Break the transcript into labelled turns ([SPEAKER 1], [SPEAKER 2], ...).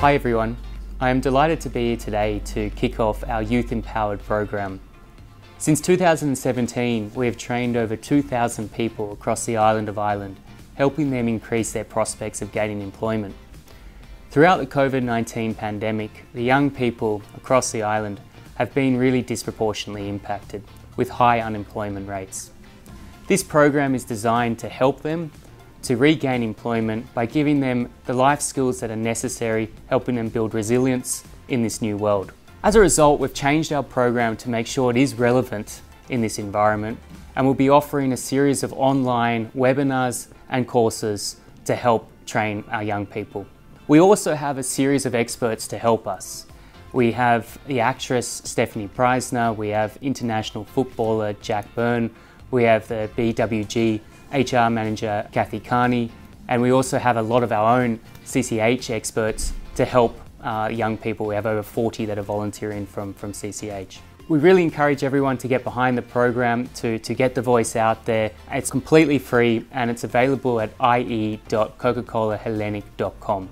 [SPEAKER 1] Hi everyone, I am delighted to be here today to kick off our Youth Empowered program. Since 2017, we have trained over 2,000 people across the island of Ireland, helping them increase their prospects of gaining employment. Throughout the COVID-19 pandemic, the young people across the island have been really disproportionately impacted with high unemployment rates. This program is designed to help them to regain employment by giving them the life skills that are necessary, helping them build resilience in this new world. As a result, we've changed our program to make sure it is relevant in this environment and we'll be offering a series of online webinars and courses to help train our young people. We also have a series of experts to help us. We have the actress Stefanie Preissner, we have international footballer Jack Byrne, we have the BWG HR manager Kathy Carney, and we also have a lot of our own CCH experts to help uh, young people. We have over 40 that are volunteering from, from CCH. We really encourage everyone to get behind the program, to, to get the voice out there. It's completely free and it's available at ie.coca-colahellenic.com.